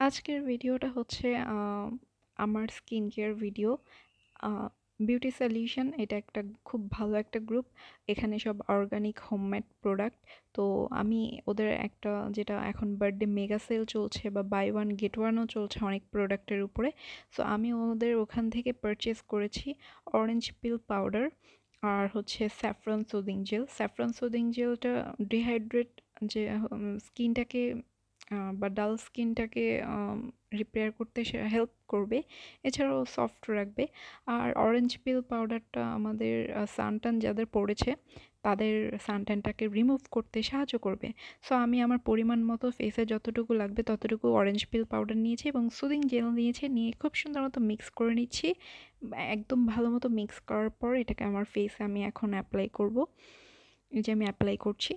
আজকের ভিডিওটা হচ্ছে আমার skin care video. Beauty solution এটা একটা খুব ভালো একটা গ্রুপ। এখানে সব অর্গানিক হোমমেড প্রোডাক্ট। তো আমি ওদের একটা যেটা এখন বার্থডে মেগা সেল চলছে বা বাই ওয়ান গেট ওয়ানও চলছে অনেক প্রোডাক্টের উপরে। সো আমি ওদের ওখান থেকে পারচেস করেছি অরেঞ্জ পিল পাউডার আর হচ্ছে saffron soothing gel. Saffron soothing জেলটা ডিহাইড্রেট যে স্কিনটাকে বা ডাল স্কিনটাকে রিপেয়ার করতে হেল্প করবে। এছাড়াও সফট রাখবে। আর অরেঞ্জ পিল পাউডারটা আমাদের সানটান যাদের পড়েছে, তাদের সানট্যানটাকে রিমুভ করতে সাহায্য করবে। সো আমি আমার পরিমাণ মতো ফেসে যতটুকু লাগবে, ততটুকু অরেঞ্জ পিল পাউডার নিয়েছি এবং সুদিং জেল নিয়েছি, নিয়ে খুব সুন্দর মতো মিক্স করে নিচ্ছি। একদম ভালো মতো মিক্স করার পর এটাকে আমার ফেসে আমি এখন অ্যাপ্লাই করব। এই যে আমি অ্যাপ্লাই করছি।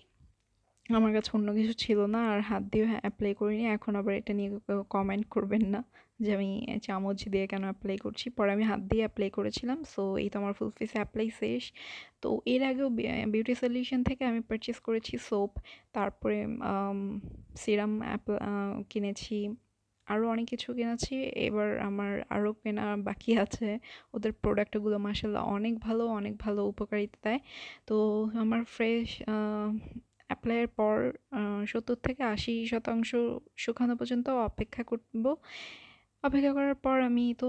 আমার কাছে অন্য কিছু ছিল না আর হাত দিয়েও অ্যাপ্লাই করিনি। এখন আবার এটা নিয়ে কমেন্ট করবেন না যে আমি চামচ দিয়ে কেন অ্যাপ্লাই করছি। পরে আমি হাত দিয়ে অ্যাপ্লাই করেছিলাম সো এই তো আমার ফুল ফেসে অ্যাপ্লাই শেষ। তো এর আগেও বিউটি সলিউশন থেকে আমি পারচেস করেছি সোপ তারপরে সিরাম অ্যাপ কিনেছি আরও অনেক কিছু কিনেছি। এবার আমার আরও কেনা বাকি আছে। ওদের প্রোডাক্টগুলো মাসাল্লাহ অনেক ভালো অনেক ভালো উপকারিতা দেয়। তো আমার ফ্রেশ অ্যাপ্লাইয়ের পর সত্তর থেকে আশি শতাংশ শুকানো পর্যন্ত অপেক্ষা করব। অপেক্ষা করার পর আমি তো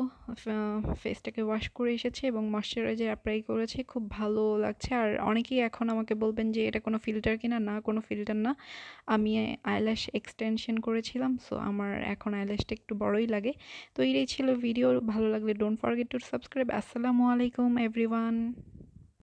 ফেসটাকে ওয়াশ করে এসেছি এবং ময়শ্চারাইজার অ্যাপ্লাই করেছি। খুব ভালো লাগছে। আর অনেকেই এখন আমাকে বলবেন যে, এটা কোনো ফিল্টার কিনা? না, কোনো ফিল্টার না। আমি আইল্যাশ এক্সটেনশন করেছিলাম সো আমার এখন আইল্যাশটা একটু বড়ই লাগে। তো এটাই ছিল ভিডিও ভালো লাগলে ডোন্ট ফরগেট টু সাবস্ক্রাইব আসসালামু আলাইকুম এভরিওয়ান